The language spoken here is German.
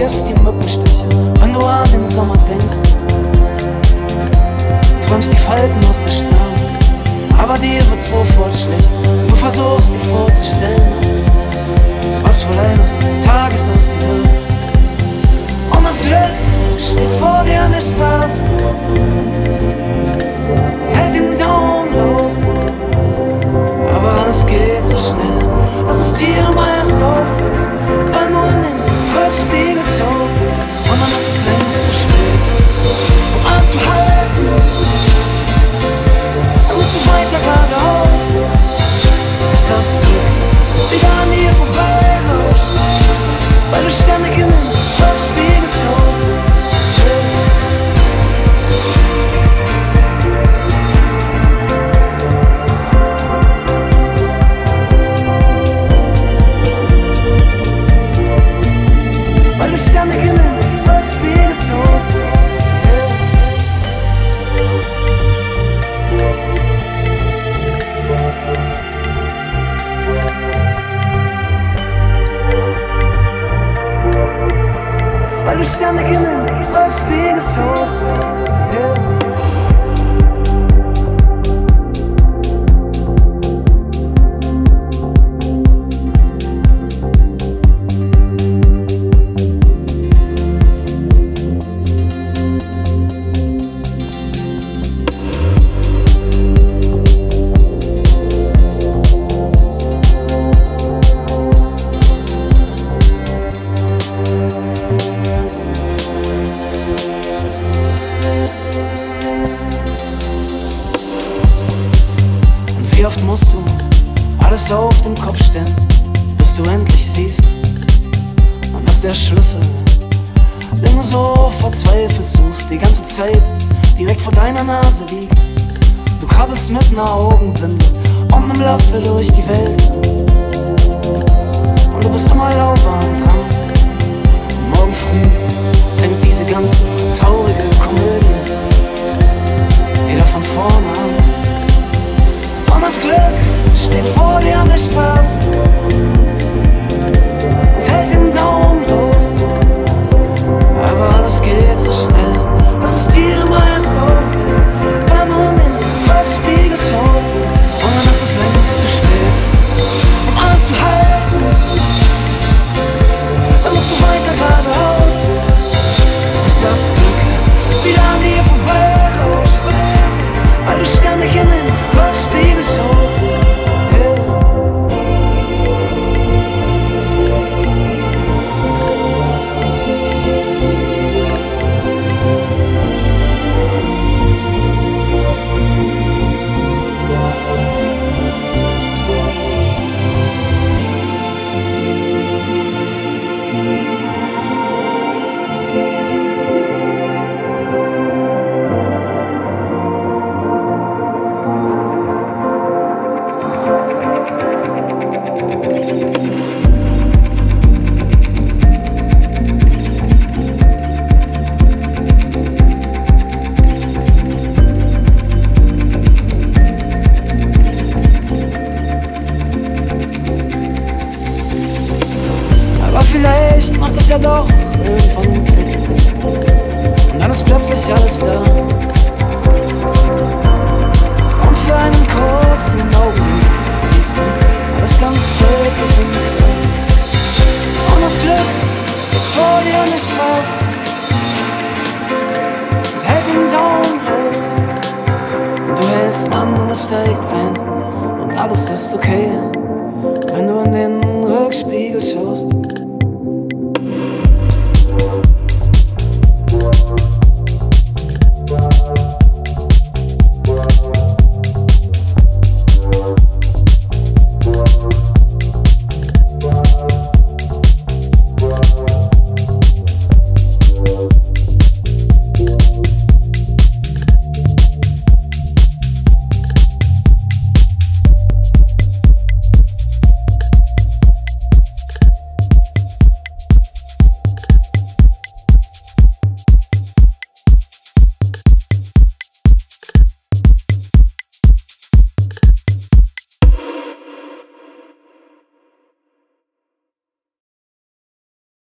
spürst die Mückenstiche, wenn du an den Sommer denkst. Träumst die Falten aus der Stirn, aber dir wird sofort schlecht. Du versuchst dir vorzustellen, was wohl eines Tages aus dir wird. Und das Glück steht vor dir an der Straße. so sweet vermişten de gelen aşk bir soğuk. oft musst du alles so auf den Kopf stellen, bis du endlich siehst, und das ist der Schlüssel, den du so verzweifelt suchst, die ganze Zeit direkt vor deiner Nase liegt. Du krabbelst mit einer Augenbinde und einem Löffel durch die Welt, und du bist immer lauwarm dran.